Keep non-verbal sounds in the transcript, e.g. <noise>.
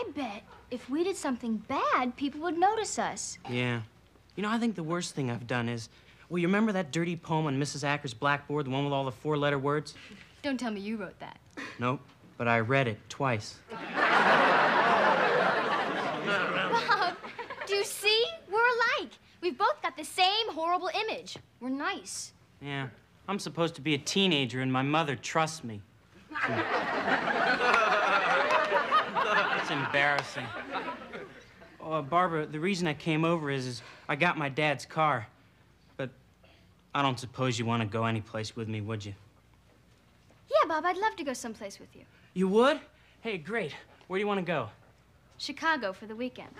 I bet if we did something bad, people would notice us. Yeah. You know, I think the worst thing I've done is. Well, you remember that dirty poem on Mrs. Acker's blackboard, the one with all the four letter words? Don't tell me you wrote that. Nope, but I read it twice. <laughs> Bob, do you see? We're alike. We've both got the same horrible image. We're nice. Yeah. I'm supposed to be a teenager, and my mother trusts me. <laughs> it's embarrassing. Oh, Barbara, the reason I came over is, is I got my dad's car. But I don't suppose you want to go anyplace with me, would you? Yeah, Bob, I'd love to go someplace with you. You would? Hey, great. Where do you want to go? Chicago for the weekend.